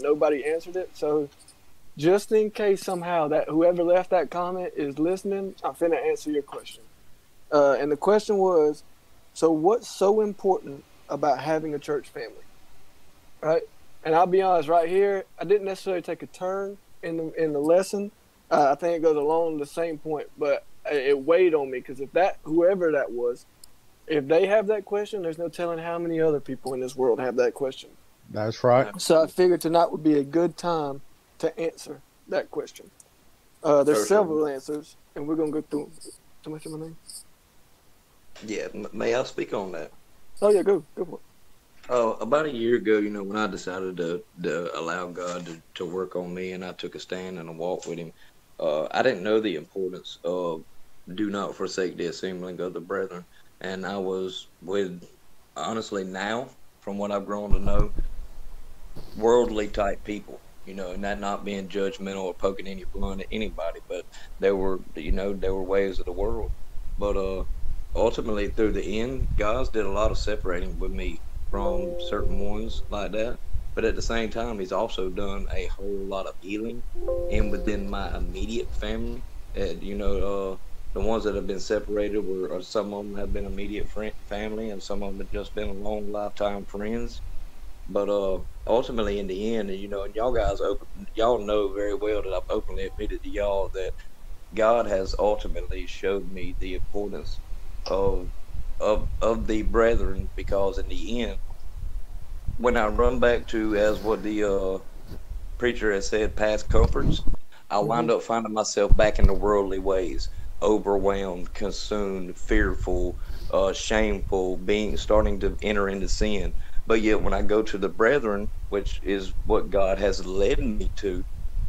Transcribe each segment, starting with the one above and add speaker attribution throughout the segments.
Speaker 1: nobody answered it. So just in case somehow that whoever left that comment is listening, I'm finna answer your question. Uh, and the question was, so what's so important about having a church family? Right? And I'll be honest, right here, I didn't necessarily take a turn in the in the lesson. Uh, I think it goes along the same point, but it weighed on me because if that whoever that was, if they have that question, there's no telling how many other people in this world have that question.
Speaker 2: That's right.
Speaker 1: So I figured tonight would be a good time to answer that question. Uh, there's several answers, and we're gonna go through. Them. Too much of my name.
Speaker 3: Yeah, m- may I speak on that?
Speaker 1: Oh yeah, go go for it.
Speaker 3: Oh, about a year ago, you know, when I decided to, to allow God to, to work on me and I took a stand and a walk with Him, uh, I didn't know the importance of do not forsake the assembling of the brethren. And I was with, honestly, now, from what I've grown to know, worldly type people, you know, and that not being judgmental or poking any blunt at anybody, but they were, you know, they were ways of the world. But uh, ultimately, through the end, God did a lot of separating with me from certain ones like that. But at the same time, he's also done a whole lot of healing and within my immediate family. And, you know, uh, the ones that have been separated were or some of them have been immediate friend, family, and some of them have just been long lifetime friends. But uh, ultimately, in the end, you know, and y'all guys, open, y'all know very well that I've openly admitted to y'all that God has ultimately showed me the importance of of of the brethren because in the end when I run back to as what the uh, preacher has said past comforts I wind up finding myself back in the worldly ways overwhelmed consumed fearful uh, shameful being starting to enter into sin but yet when I go to the brethren which is what God has led me to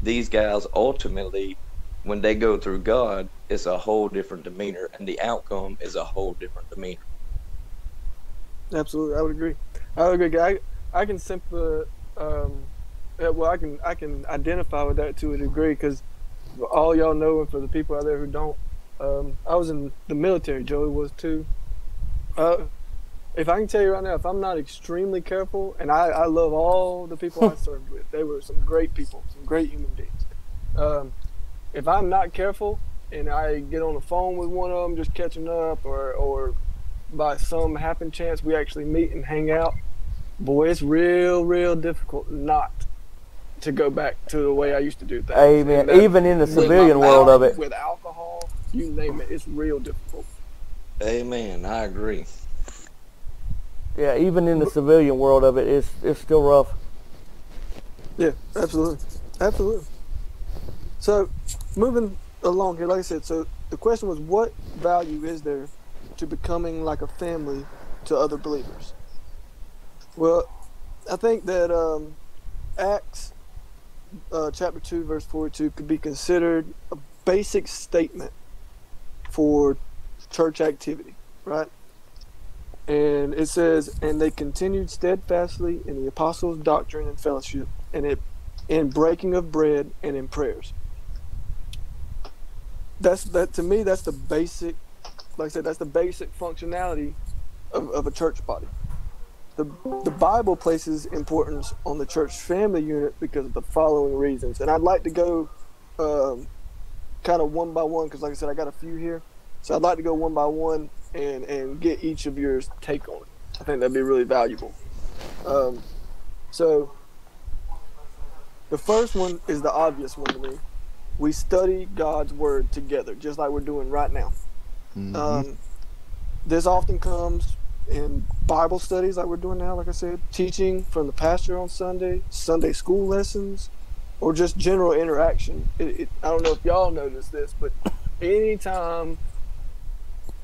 Speaker 3: these guys ultimately when they go through God, it's a whole different demeanor, and the outcome is a whole different demeanor.
Speaker 1: Absolutely, I would agree. I would agree. I I can simply, um, well, I can I can identify with that to a degree because all y'all know, and for the people out there who don't, um, I was in the military. Joey was too. Uh, if I can tell you right now, if I'm not extremely careful, and I, I love all the people I served with, they were some great people, some great human beings. Um, if I'm not careful and I get on the phone with one of them, just catching up, or or by some happen chance we actually meet and hang out, boy, it's real, real difficult not to go back to the way I used to do things.
Speaker 4: Amen.
Speaker 1: That-
Speaker 4: Even in the civilian world of it.
Speaker 1: with alcohol, you name it, it's real difficult.
Speaker 3: Amen. I agree.
Speaker 4: Yeah, even in the civilian world of it, it's it's still rough.
Speaker 1: Yeah, absolutely, absolutely. So, moving along here, like I said, so the question was, what value is there to becoming like a family to other believers? Well, I think that um, Acts uh, chapter two, verse forty-two, could be considered a basic statement for church activity, right? And it says, and they continued steadfastly in the apostles' doctrine and fellowship, and it in breaking of bread and in prayers. That's that to me. That's the basic, like I said, that's the basic functionality of, of a church body. The the Bible places importance on the church family unit because of the following reasons, and I'd like to go um, kind of one by one because, like I said, I got a few here, so I'd like to go one by one and and get each of yours take on it. I think that'd be really valuable. Um, so the first one is the obvious one to me. We study God's word together, just like we're doing right now. Um, this often comes in Bible studies, like we're doing now. Like I said, teaching from the pastor on Sunday, Sunday school lessons, or just general interaction. It, it, I don't know if y'all notice this, but anytime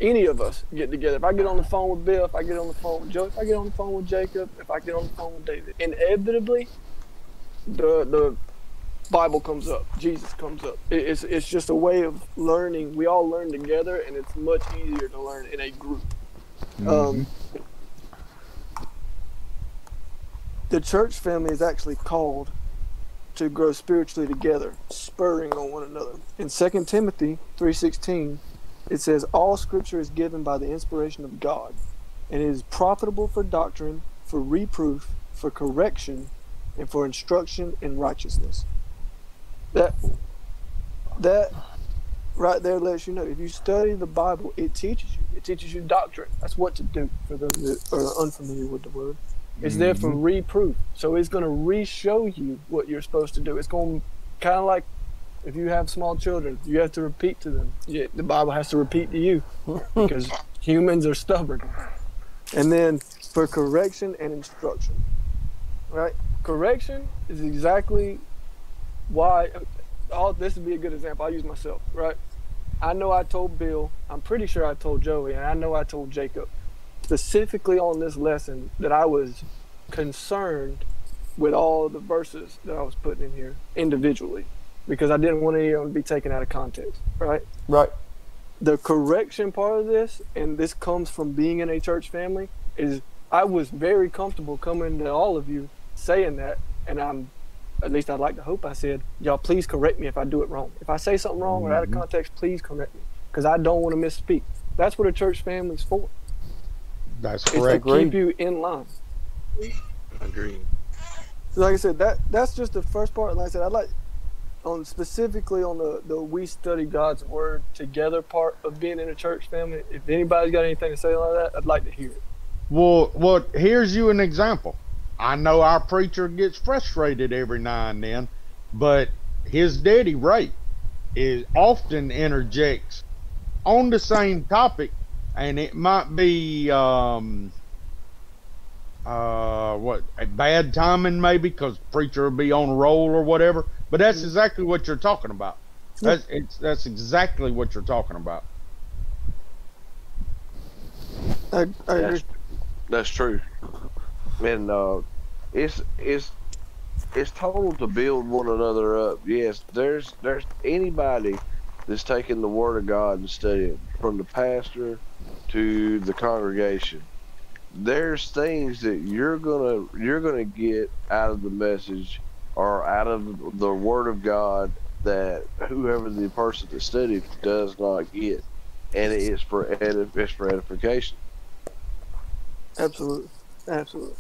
Speaker 1: any of us get together, if I get on the phone with Bill, if I get on the phone with Joe, if I get on the phone with Jacob, if I get on the phone with David, inevitably the the Bible comes up, Jesus comes up. It, it's it's just a way of learning. We all learn together, and it's much easier to learn in a group. Um, the church family is actually called to grow spiritually together, spurring on one another. In 2 Timothy 3:16, it says all scripture is given by the inspiration of God and it is profitable for doctrine, for reproof, for correction, and for instruction in righteousness. That that right there lets you know if you study the Bible, it teaches you. It teaches you doctrine. That's what to do for those that are unfamiliar with the word. It's there for mm-hmm. reproof. So it's going to re-show you what you're supposed to do. It's going kind of like if you have small children, you have to repeat to them. Yeah, the Bible has to repeat to you because humans are stubborn. And then for correction and instruction, right? Correction is exactly why. All this would be a good example. I'll use myself, right? I know I told Bill. I'm pretty sure I told Joey, and I know I told Jacob specifically on this lesson that I was concerned with all the verses that I was putting in here individually because I didn't want any of them to be taken out of context, right?
Speaker 4: Right.
Speaker 1: The correction part of this, and this comes from being in a church family, is I was very comfortable coming to all of you saying that, and I'm, at least I'd like to hope I said, y'all please correct me if I do it wrong. If I say something wrong or out of mm-hmm. context, please correct me because I don't want to misspeak. That's what a church family's for.
Speaker 2: That's
Speaker 1: It's
Speaker 2: correct.
Speaker 1: to keep you in line.
Speaker 3: Agreed.
Speaker 1: So like I said, that that's just the first part. Like I said, I'd like on specifically on the the we study God's word together part of being in a church family. If anybody's got anything to say like that, I'd like to hear it.
Speaker 2: Well, well, here's you an example. I know our preacher gets frustrated every now and then, but his daddy Ray is often interjects on the same topic, and it might be um uh what a bad timing maybe because preacher will be on a roll or whatever. But that's exactly what you're talking about. That's it's that's exactly what you're talking about.
Speaker 1: I, I agree.
Speaker 5: That's, that's true. And uh, it's it's it's total to build one another up. Yes, there's there's anybody that's taking the word of God and studying it, from the pastor to the congregation. There's things that you're gonna you're gonna get out of the message or out of the word of God that whoever the person that studied does not get, and it's for edif- it's for edification.
Speaker 1: Absolutely, absolutely.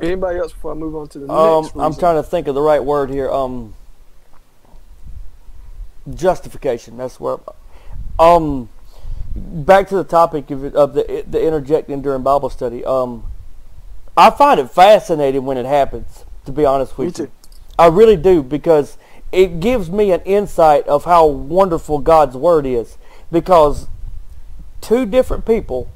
Speaker 1: Anybody else before I move on to the
Speaker 4: Um,
Speaker 1: next?
Speaker 4: I'm trying to think of the right word here. Um, justification. That's where. Um, back to the topic of, of the the interjecting during Bible study. Um, I find it fascinating when it happens. To be honest with you. I really do because it gives me an insight of how wonderful God's word is. Because two different people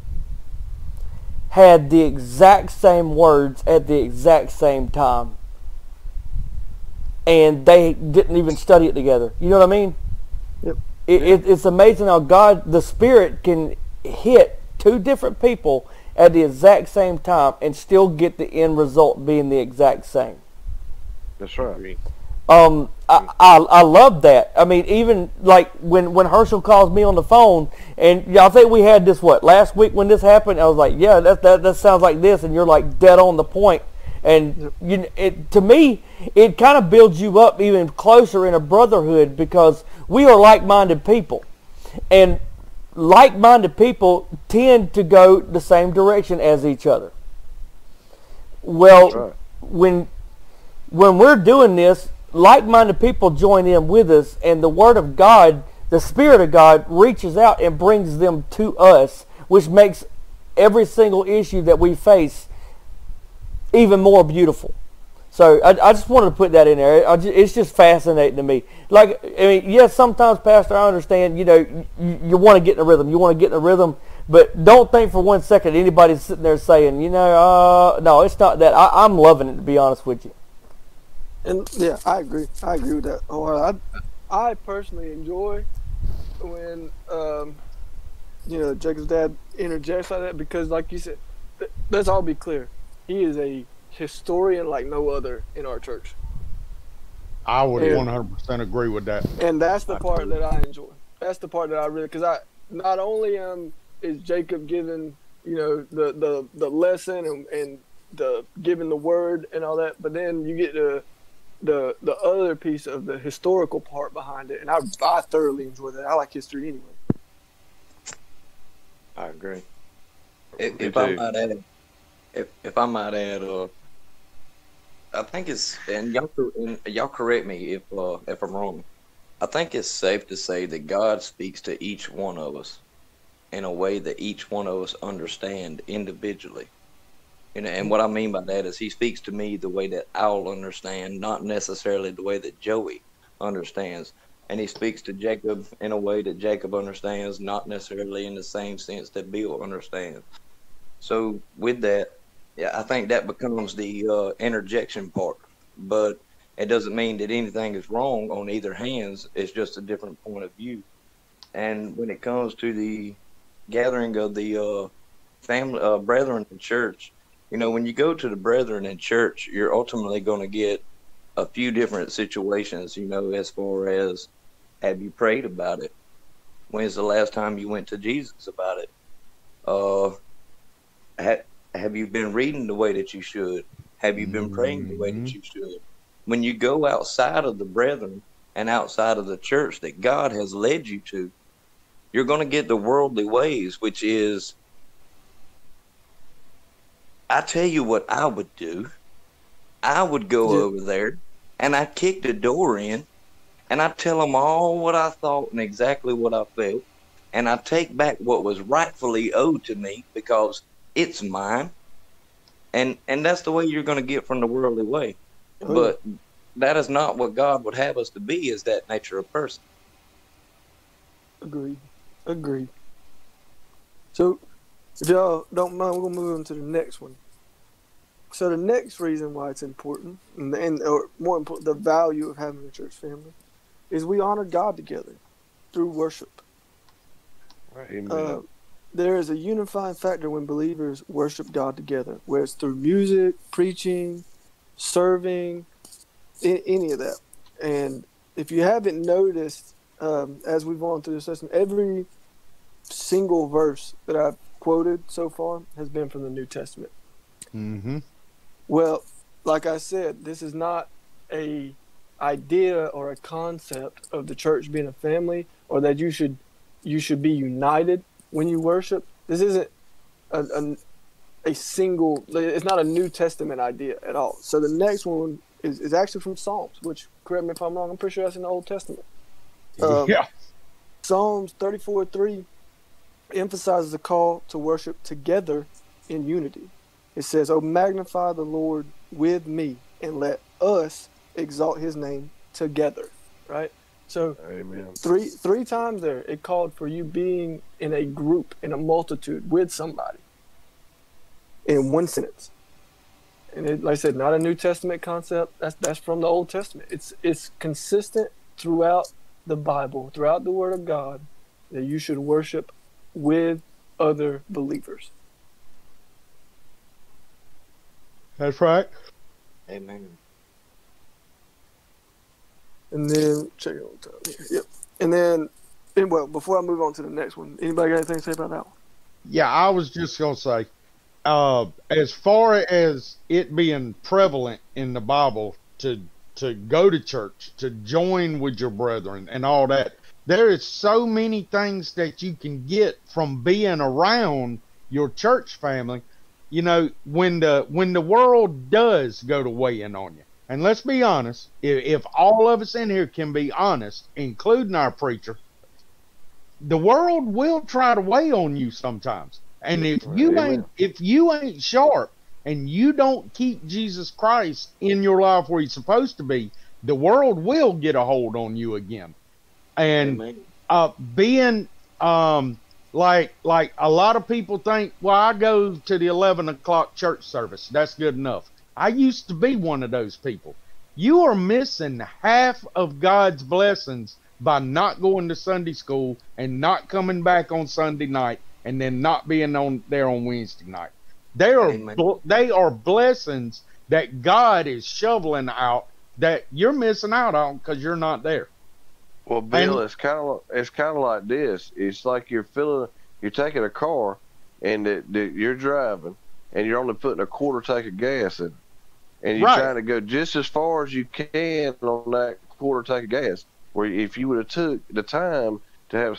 Speaker 4: had the exact same words at the exact same time. And they didn't even study it together. You know what I mean?
Speaker 1: Yep.
Speaker 4: It, it, it's amazing how God, the Spirit, can hit two different people at the exact same time and still get the end result being the exact same.
Speaker 5: That's right.
Speaker 4: Um, I, I I love that. I mean, even like when when Hershel calls me on the phone, and yeah, I think we had this what last week when this happened. I was like, yeah, that that that sounds like this, and you're like dead on the point. And you, it to me, it kind of builds you up even closer in a brotherhood because we are like-minded people, and like-minded people tend to go the same direction as each other. Well,
Speaker 5: right.
Speaker 4: when when we're doing this, like-minded people join in with us, and the Word of God, the Spirit of God, reaches out and brings them to us, which makes every single issue that we face even more beautiful. So I, I just wanted to put that in there. I ju- it's just fascinating to me. Like I mean, yes, sometimes, Pastor, I understand. You know, you, you want to get in a rhythm. You want to get in a rhythm, but don't think for one second anybody's sitting there saying, you know, uh, no, it's not that. I, I'm loving it to be honest with you.
Speaker 1: And yeah, I agree. I agree with that. Oh, I, I personally enjoy when um, you know Jacob's dad interjects like that because, like you said, th- let's all be clear. He is a historian like no other in our church,
Speaker 2: I would
Speaker 1: Yeah.
Speaker 2: 100% agree with that.
Speaker 1: and that's the part that I enjoy. That's the part that I really because I not only um is Jacob giving you know the the the lesson and, and the giving the word and all that, but then you get the the the other piece of the historical part behind it, and I I thoroughly enjoy that. I like history anyway.
Speaker 3: I agree. If, if I might add, if if I might add, uh, I think it's and y'all and y'all correct me if uh, if I'm wrong. I think it's safe to say that God speaks to each one of us in a way that each one of us understand individually. And, and what I mean by that is he speaks to me the way that I'll understand, not necessarily the way that Joey understands. And he speaks to Jacob in a way that Jacob understands, not necessarily in the same sense that Bill understands. So with that, yeah, I think that becomes the uh, interjection part. But it doesn't mean that anything is wrong on either hands. It's just a different point of view. And when it comes to the gathering of the uh, family uh, brethren in church, you know, when you go to the brethren in church, you're ultimately going to get a few different situations. You know, as far as have you prayed about it? When's the last time you went to Jesus about it? Uh, ha- have you been reading the way that you should? Have you been praying the way that mm-hmm. you should? When you go outside of the brethren and outside of the church that God has led you to, you're going to get the worldly ways, which is, I tell you what I would do. I would go
Speaker 1: Yeah.
Speaker 3: over there and I'd kick the door in and I'd tell them all what I thought and exactly what I felt. And I'd take back what was rightfully owed to me because it's mine. And and that's the way you're going to get from the worldly way.
Speaker 1: Oh,
Speaker 3: But that is not what God would have us to be is that nature of person.
Speaker 1: Agreed. Agreed. So, if y'all don't mind, we're gonna move on to the next one. So the next reason why it's important, and, and or more important, the value of having a church family, is we honor God together through worship. Right.
Speaker 5: Amen.
Speaker 1: Uh, there is a unifying factor when believers worship God together, where it's through music, preaching, serving, a- any of that. And if you haven't noticed, um, as we've gone through this lesson, every single verse that I've quoted so far has been from the New Testament.
Speaker 2: Mm-hmm.
Speaker 1: Well, like I said, this is not a idea or a concept of the church being a family or that you should you should be united when you worship. This isn't a, a, a single it's not a New Testament idea at all. So the next one is, is actually from Psalms, which correct me if I'm wrong, I'm pretty sure that's in the Old Testament. Um,
Speaker 2: yeah.
Speaker 1: Psalms 34 3 emphasizes the call to worship together in unity. It says, Oh, magnify the Lord with me and let us exalt his name together. Right? So,
Speaker 5: Amen.
Speaker 1: three three times there, it called for you being in a group, in a multitude with somebody in one sentence. And it, like I said, not a New Testament concept. That's that's from the Old Testament. It's it's consistent throughout the Bible, throughout the Word of God, that you should worship with other believers.
Speaker 2: That's right.
Speaker 3: Amen.
Speaker 1: And then check it out time. Yep. And then, and well, before I move on to the next one, anybody got anything to say about that one?
Speaker 2: Yeah, I was just gonna say, uh, as far as it being prevalent in the Bible to to go to church, to join with your brethren, and all that, there is so many things that you can get from being around your church family. You know, when the when the world does go to weighing on you, and let's be honest, if, if all of us in here can be honest, including our preacher, the world will try to weigh on you sometimes. And if you ain't if you ain't sharp and you don't keep Jesus Christ in your life where he's supposed to be, the world will get a hold on you again. And uh being um like like a lot of people think well i go to the 11 o'clock church service that's good enough i used to be one of those people. You are missing half of god's blessings by not going to sunday school and not coming back on sunday night and then not being on there on wednesday night. They are bl- they are blessings that god is shoveling out that you're missing out on because you're not there.
Speaker 5: Well, Bill,
Speaker 2: And-
Speaker 5: it's kind of it's kind of like this. It's like you're filling, you're taking a car, and that that you're driving, and you're only putting a quarter tank of gas in, and you're
Speaker 2: Right.
Speaker 5: trying to go just as far as you can on that quarter tank of gas. Where if you would have took the time to have